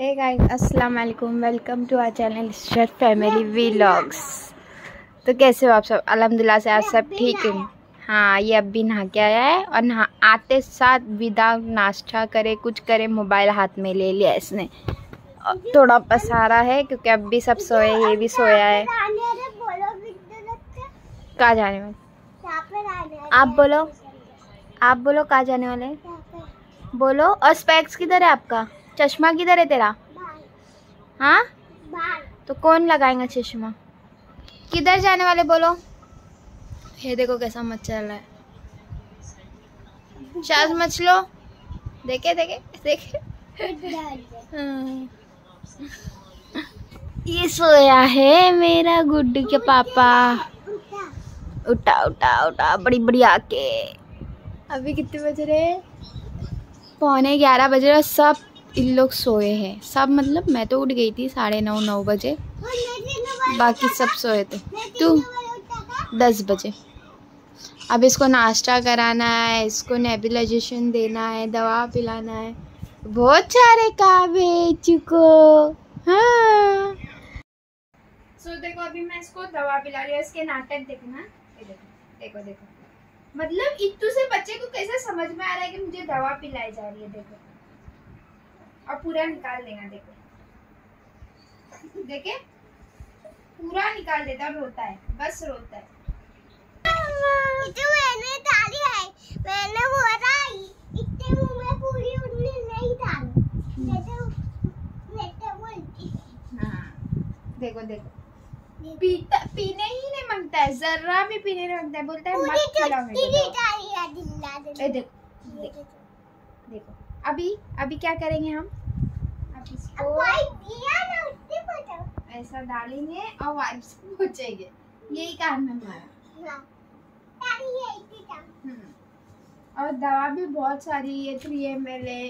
हे guys अस्सलाम वालेकुम welcome to our channel shirt family vlogs तो कैसे हो आप सब? अल्हम्दुलिल्लाह से आप सब ठीक हैं? हाँ ये अब भी नहा के आया है और नहा आते साथ विदा नाश्ता करे कुछ करे मोबाइल हाथ में ले लिया इसने। थोड़ा पसारा है क्योंकि अब भी सब सोए ये भी सोया है। कहाँ जाने वाले? आप बोलो। आप बोलो कहाँ जाने वाले बोलो और स्पेक्स किधर है आपका? चश्मा किधर है तेरा? हाँ? तो कौन लगाएगा चश्मा? किधर जाने वाले बोलो? ये देखो कैसा मच चल रहा है। शाज मच लो। देखे देखे देखे। हाँ। ये सोया है मेरा गुड्डू के पापा। उठा। उठा उठा बड़ी बड़ी आके अभी कितने बज रहे पौने ग्यारह बजे और सब इन लोग सोए हैं। सब मतलब मैं तो उठ गई थी साढ़े नौ नौ बजे। बाकी सब सोए थे। तू? दस बजे। अब इसको नाश्ता कराना है इसको नेबुलाइजेशन देना है दवा पिलाना है। बहुत सारे काम है चुको हाँ। सो so, देखो अभी मैं इसको दवा पिला रही हूँ इसके नाटक देखना देखो देखो देखो। मतलब इतू से बच्चे को कैसे समझ में आ रहा है कि मुझे दवा पिलाई जा रही है देखो। और पूरा निकाल देगा देखो। देखे? पूरा निकाल देता और रोता है बस रोता है। तो मैंने डाली है मैंने बोला इतने मुँह में पूरी उड़ने नहीं डाली। मैं तो मैं तो बोलती हाँ। देखो देखो। पीता पीने ही नहीं माँगता है जरा भी पीने नहीं माँगता है बोलता है मत पिलाओ मेरे को। ए देखो। देखो। देखो। अभी अभी क्या करेंगे हम? अब इसको ऐसा डालेंगे और वाइप से पोछेंगे। यही काम है हमारा। हाँ। हम्म। और दवा भी बहुत सारी ये थ्री एम एल है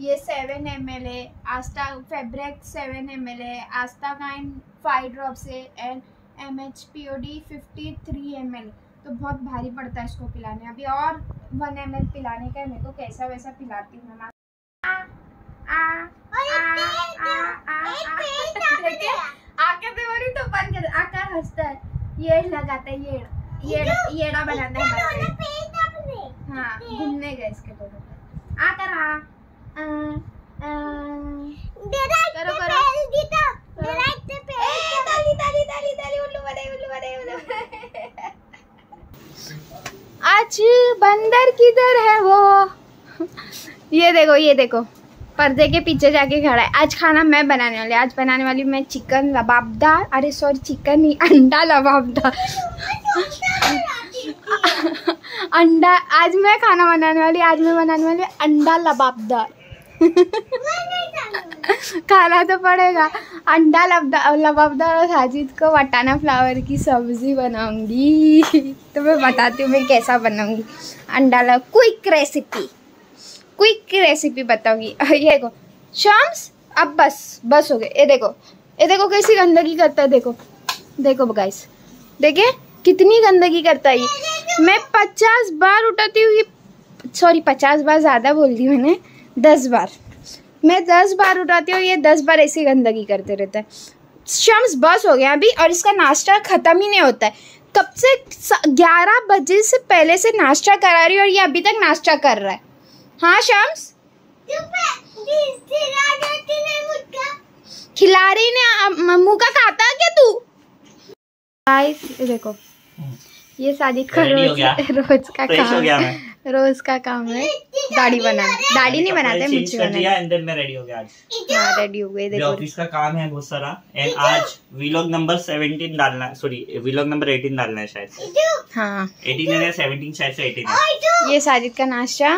ये सेवन एम एल है आस्था फेब्रेक सेवन एम एल है आस्था काइन फाइव ड्रॉप्स है and M H P O D fifty three M L तो बहुत भारी पड़ता है इसको पिलाने। अभी और वन एम एल पिलाने का है मेरे को कैसा वैसा पिलाती हूँ मैं तो बंद कर आकर हंसता है। ये लगाता है ये ये येड़ा बनाता है हमारे दोनों पेड़ डालने हाँ घूमने गए इसके दोनों आ कर आ आ, आ। करो, करो। पेड़ दीता करो। मेरा इतने ए, पेड़ ताली ताली ताली ताली उल्लू बने उल्लू बने उल्लू आज बंदर किधर है वो? ये देखो ये देखो। पर्दे के पीछे जाके खड़ा है। आज खाना मैं बनाने वाली आज बनाने वाली मैं चिकन लबाबदार अरे सॉरी चिकन नहीं, अंडा लबाबदार अंडा, आज मैं खाना बनाने वाली आज मैं बनाने वाली अंडा लबाबदार खाना तो पड़ेगा। अंडा लबाबदार और साजिद को वटाना फ्लावर की सब्ज़ी बनाऊँगी। तो मैं बताती हूँ मैं कैसा बनाऊँगी। अंडा लब क्विक रेसिपी क्विक रेसिपी बताऊँगी। ये देखो, शम्स, अब बस बस हो गए। ये देखो ये देखो कैसी गंदगी करता है, देखो। देखो गाइस देखे कितनी गंदगी करता है मैं पचास बार उठाती हूँ सॉरी पचास बार ज़्यादा बोल दी मैंने, दस बार। मैं दस बार उठाती हूँ, ये दस बार ऐसी गंदगी करते रहता है। शम्स, बस हो गया अभी, और इसका नाश्ता ख़त्म ही नहीं होता है। कब से ग्यारह बजे से पहले से नाश्ता करा रही हूँ, और ये अभी तक नाश्ता कर रहा है। हाँ शम्स? नहीं खिलाड़ी ने मुँह का खाता है क्या तू? गाइस देखो ये साजिद का रोज रोज का काम रोज का काम है। दाढ़ी बनाना। दाढ़ी नहीं बनाते मुझे कर दिया एंड देन मैं रेडी हो गया आज। हाँ रेडी हो गए देखो। ऑफ़िस का काम है बहुत सारा। एंड आज व्लॉग नंबर 17 डालना सॉरी व्लॉग नंबर 18 डालना है शायद। हाँ। 18 है 17 शायद से 18 है। ये साजिद का नाश्ता।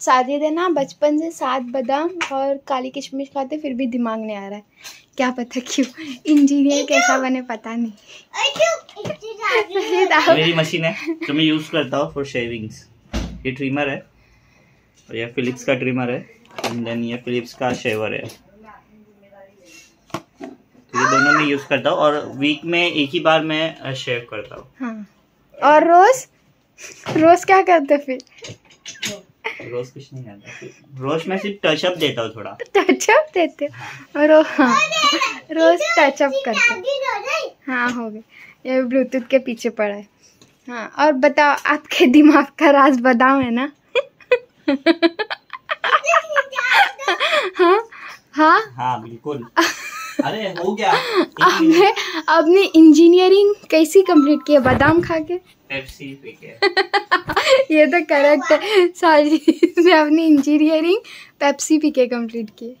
साजिद है ना बचपन से सात बादाम और काली किशमिश खाते फिर भी दिमाग नहीं आ रहा है। क्या पता क्यों? इंजीनियर कैसा बने पता नहीं। मेरी मशीन है जो मैं यूज़ करता हूँ फॉर शेविंग्स ये ट्रिमर है और ये फिलिप्स का ट्रिमर है एंड देन ये फिलिप्स का शेवर है। तो ये दोनों मैं यूज़ करता हूँ और वीक में एक ही बार मैं शेव करता हूँ। हाँ। और रोज? रोज क्या करते फिर? रोज कुछ नहीं खाता रोज मैं सिर्फ़ टचअप देता हूँ थोड़ा। टचअप देते हो? रो हाँ। रोज टचअप करते हो। गई हाँ हो गए। ये ब्लूटूथ के पीछे पड़ा है। हाँ और बताओ आपके दिमाग का राज बताओ है ना? हाँ? हाँ? हाँ बिल्कुल। अरे हो गया। आपने अपनी इंजीनियरिंग कैसी कंप्लीट की है बादाम खा के पेप्सी पी के ये तो करेक्ट है। सारी ने अपनी इंजीनियरिंग पेप्सी पी के कंप्लीट की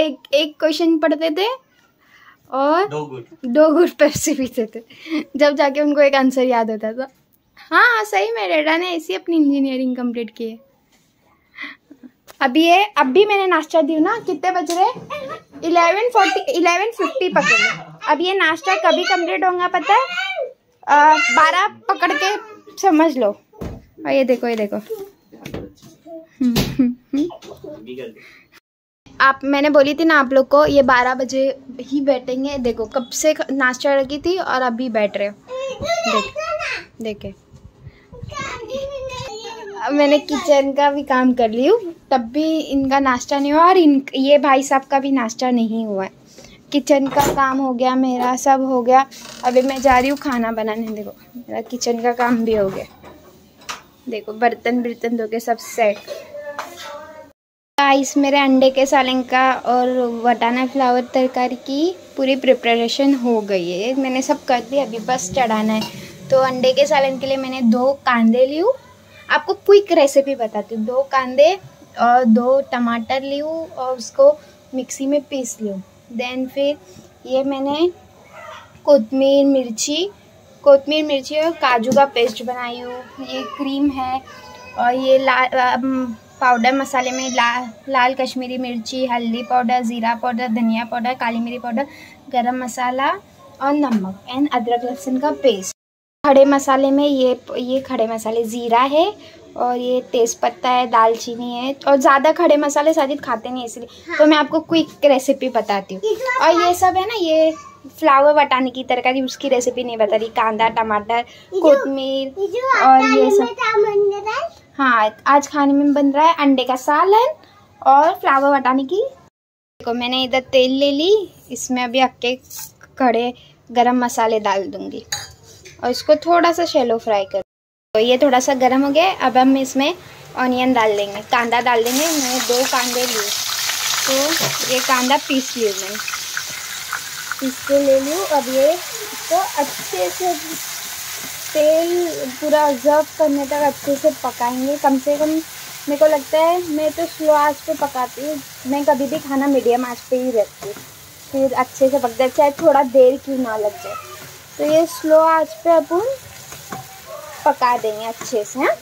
एक एक क्वेश्चन पढ़ते थे और दो गुट। पेप्सी पीते थे। जब जाके उनको एक आंसर याद होता था। हाँ हाँ सही में रेडा ने ऐसी अपनी इंजीनियरिंग कंप्लीट की है अभी ये अब भी मैंने नाश्ता दी ना, कितने बज रहे? इलेवन फोर्टी इलेवन फिफ्टी पकड़। अब ये नाश्ता कभी कंप्लीट होगा पता है? बारह पकड़ के समझ लो। और ये देखो ये देखो। आप, मैंने बोली थी ना आप लोग को, ये बारह बजे ही बैठेंगे। देखो, कब से नाश्ता रखी थी और अभी बैठ रहे हो। देख, देखे मैंने किचन का भी काम कर ली हूँ। तब भी इनका नाश्ता नहीं हुआ और इन, ये भाई साहब का भी नाश्ता नहीं हुआ है। किचन का काम हो गया, मेरा सब हो गया। अभी मैं जा रही हूँ खाना बनाने, देखो, मेरा किचन का काम भी हो गया। देखो, बर्तन बर्तन धो के सब सेट गाइस मेरे अंडे के सालन का और वटाना फ्लावर तरकारी की पूरी प्रिपरेशन हो गई है। मैंने सब कर दिया, अभी बस चढ़ाना है। तो अंडे के सालन के लिए मैंने दो कांदे ली हूँ। आपको क्विक रेसिपी बताती हूँ। दो कांदे और दो टमाटर ली हूँ और उसको मिक्सी में पीस ली हूँ। देन फिर ये मैंने कोतमीर मिर्ची कोतमीर मिर्ची और काजू का पेस्ट बनाई हूँ। ये क्रीम है और ये लाल पाउडर मसाले में ला, लाल कश्मीरी मिर्ची हल्दी पाउडर ज़ीरा पाउडर धनिया पाउडर काली मिरी पाउडर गरम मसाला और नमक एंड अदरक लहसुन का पेस्ट खड़े मसाले में ये ये खड़े मसाले ज़ीरा है और ये तेज़पत्ता है दालचीनी है। और ज़्यादा खड़े मसाले साजिद खाते नहीं इसलिए हाँ। तो मैं आपको क्विक रेसिपी बताती हूँ। और ये सब है ना ये फ्लावर बटाने की तरकारी उसकी रेसिपी नहीं बता रही। कांदा टमाटर कोतमीर और ये सब। हाँ। आज खाने में बन रहा है अंडे का सालन और फ्लावर बटाने की। देखो मैंने इधर तेल ले ली इसमें अभी अक्के खड़े गरम मसाले डाल दूँगी। और इसको थोड़ा सा शेलो फ्राई कर तो ये थोड़ा सा गर्म हो गया अब हम इसमें ऑनियन डाल देंगे। कांदा डाल देंगे। मैंने दो कांदे लिए। तो ये कांदा पीस लियो मैंने। पीस के ले लूँ। अब ये इसको अच्छे से तेल पूरा ऑब्ज़र्व करने तक अच्छे से पकाएँगे। कम से कम मेरे को लगता है, मैं तो स्लो आँच पे पकाती हूँ। मैं कभी भी खाना मीडियम आँच पे ही रखती हूँ। फिर अच्छे से पकता है चाहे थोड़ा देर क्यों ना लग जाए। तो ये स्लो आँच पे अपन पका देंगे अच्छे से हाँ।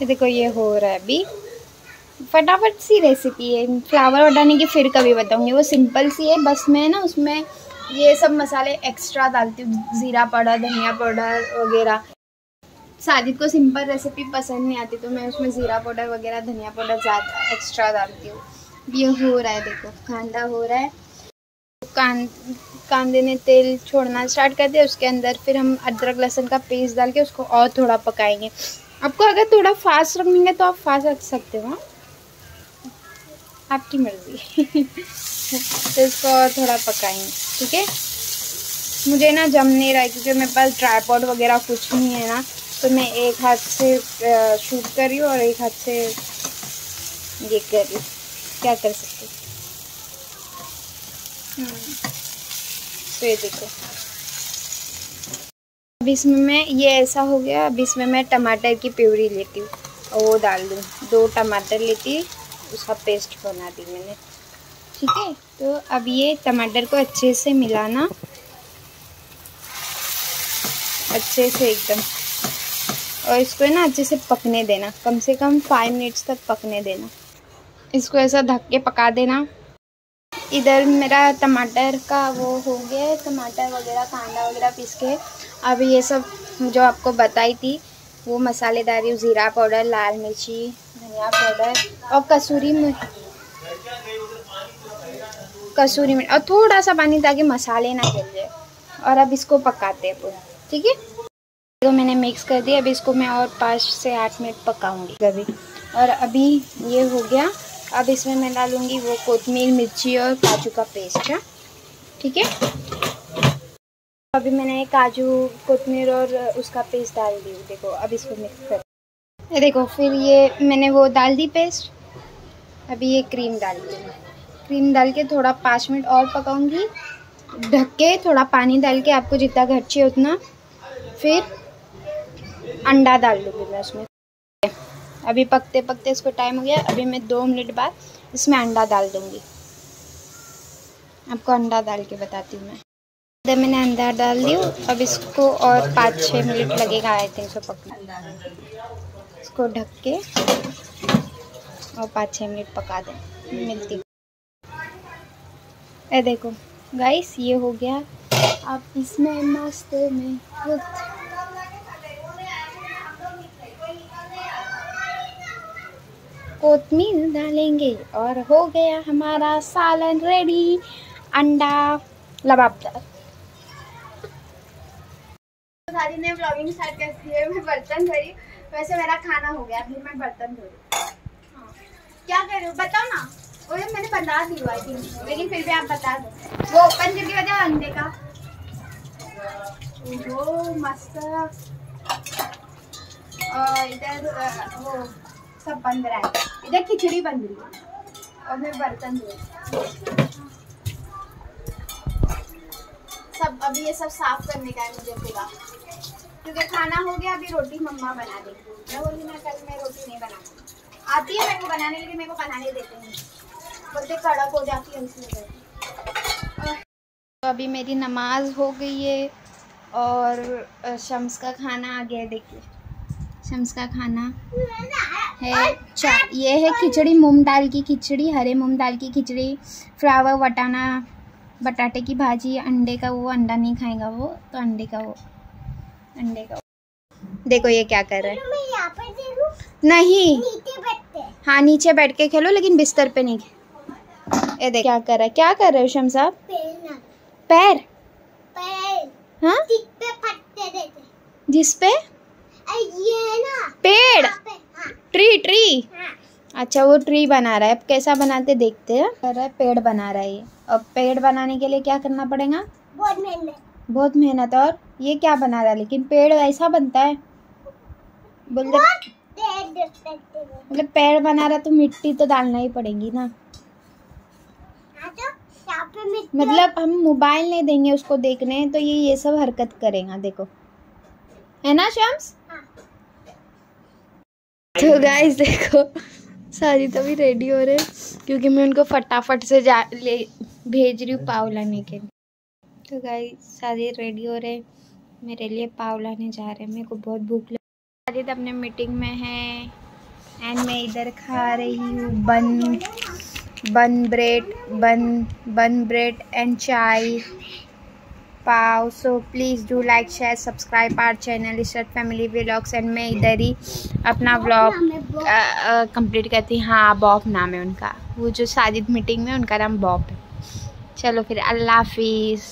ये देखो, ये हो रहा है अभी। फटाफट सी रेसिपी है। फ्लावर बनाने की फिर कभी बताऊँगी। वो सिंपल सी है, बस मैं ना उसमें ये सब मसाले एक्स्ट्रा डालती हूँ। ज़ीरा पाउडर, धनिया पाउडर वगैरह। साजिद को सिंपल रेसिपी पसंद नहीं आती तो मैं उसमें ज़ीरा पाउडर वगैरह, धनिया पाउडर ज़्यादा एक्स्ट्रा डालती हूँ। ये हो रहा है, देखो, कांदा हो रहा है। कान कांदे ने तेल छोड़ना स्टार्ट कर दिया, उसके अंदर फिर हम अदरक, लहसुन का पेस्ट डाल के उसको और थोड़ा पकाएँगे। आपको अगर थोड़ा फास्ट रखेंगे तो आप फास्ट रख सकते हो हाँ? आपकी मर्ज़ी। तो इसको और थोड़ा पकाएँगे, ठीक है? मुझे ना जम नहीं रहा है, क्योंकि मेरे पास ट्राईपॉड वगैरह कुछ नहीं है ना तो मैं एक हाथ से शूट कर रही हूँ और एक हाथ से ये कर रही हूँ। क्या कर सकते तो ये देखो। अब इसमें मैं, ये ऐसा हो गया, अब इसमें मैं टमाटर की प्यूरी लेती हूँ और वो डाल दूँ। दो टमाटर लेती उसका पेस्ट बना दी मैंने। ठीक है? तो अब ये टमाटर को अच्छे से मिलाना। अच्छे से एकदम। और इसको ना, अच्छे से पकने देना। कम से कम फाइव मिनट्स तक पकने देना। इसको ऐसा ढक के पका देना। इधर मेरा टमाटर का वो हो गया, टमाटर वगैरह, कांदा वगैरह पीस के। अब ये सब जो आपको बताई थी, वो मसाले डाल रही हूँ ज़ीरा पाउडर, लाल मिर्ची, धनिया पाउडर और कसूरी कसूरी मिर्च। और थोड़ा सा पानी ताकि मसाले ना जल जाए। और अब इसको पकाते हैं पूरा, ठीक है? तो मैंने मिक्स कर दिया अभी इसको मैं और पाँच से आठ मिनट पकाऊँगी। कभी और अभी ये हो गया अब इसमें मैं डालूँगी वो कोतमीर मिर्ची और काजू का पेस्ट, है? ठीक है? अभी मैंने काजू कोतमीर और उसका पेस्ट डाल दी, देखो, अब इसको मिक्स कर। देखो, फिर ये मैंने वो डाल दी पेस्ट। अभी ये क्रीम डाल दी क्रीम डाल के थोड़ा पाँच मिनट और पकाऊँगी। ढक के थोड़ा पानी डाल के आपको जितना घर चाहिए उतना फिर अंडा डाल दूँगी मैं उसमें। अभी पकते पकते इसको टाइम हो गया, अभी मैं दो मिनट बाद इसमें अंडा डाल दूँगी। आपको अंडा डाल के बताती हूँ मैं। इधर मैंने अंडा डाल दी अब इसको और पाँच छः मिनट लगेगा आई थिंक इसको पकना। इसको ढक के और पाँच छः मिनट पका दें, मिलती ये देखो गाइस ये हो गया। अब इसमें मस्त में कोतमीर डालेंगे और हो गया हमारा सालन रेडी अंडा लबाबदार सारी ने ब्लॉगिंग स्टार्ट कर दी है, मैं बर्तन धो रही वैसे मेरा खाना हो गया मैं बर्तन धो रही हाँ। क्या कर हो? बताओ ना. वो मैंने बता दी हुआ थी लेकिन फिर भी आप बता दो. वो ओपन करके बताओ अंडे का? वो मस्त. इधर वो सब बन रहा है इधर खिचड़ी बन रही है। और मैं बर्तन धो सब, अभी ये सब साफ़ करने का है मुझे पूरा। क्योंकि खाना हो गया, अभी रोटी मम्मा बना देगी। मैं बोली, मैं कल मैं रोटी नहीं बनाती आती है मेरे को बनाने लेकिन मेरे को बनाने देते हैं बोलते, कड़क हो जाती है इसलिए तो अभी मेरी नमाज़ हो गई है और शम्स का खाना आ गया देखिए। शम्स का खाना। है। चा ये है खिचड़ी मूंग दाल की खिचड़ी हरे मूंग दाल की खिचड़ी फ्लावर वटाना बटाटे की भाजी अंडे का वो अंडा नहीं खाएगा वो तो अंडे का वो अंडे का वो। देखो ये क्या कर रहा है। नहीं। नीचे हाँ। नीचे बैठ के खेलो लेकिन बिस्तर पे नहीं। ये देख। क्या कर रहा है? क्या कर रहे हो शम साहब? पैर। हाँ। जिस पे ये ना पेड़ हाँ, ट्री ट्री हाँ। अच्छा वो ट्री बना रहा है। अब कैसा बनाते देखते हैं। कर रहा है पेड़ बना रहा है ये। अब पेड़ बनाने के लिए क्या करना पड़ेगा? बहुत मेहनत। बहुत मेहनत। और ये क्या बना रहा है? लेकिन पेड़ ऐसा बनता है। बोलते मतलब पेड़ बना रहा तो मिट्टी तो डालना ही पड़ेगी ना। हाँ तो मतलब हम मोबाइल नहीं देंगे उसको देखने तो ये ये सब हरकत करेगा देखो। है ना शम्स हाँ। तो गाइस देखो। सारी तभी रेडी हो रहे क्योंकि मैं उनको फटाफट से जा, ले, भेज रही हूँ पाव लाने के लिए। तो गाइस सारी रेडी हो रहे मेरे लिए पाव लाने जा रहे हैं। मेरे को बहुत भूख लग साजिद अपने मीटिंग में है। एंड मैं इधर खा रही हूँ। बन बन ब्रेड बन bun bread and chai pav so please do like share subscribe our channel Ishrat family vlogs and मैं इधर ही अपना व्लॉग कंप्लीट करती हूँ। हाँ बॉब नाम है उनका। वो जो साजिद मीटिंग में उनका नाम बॉब है। चलो फिर अल्लाह हाफिज़।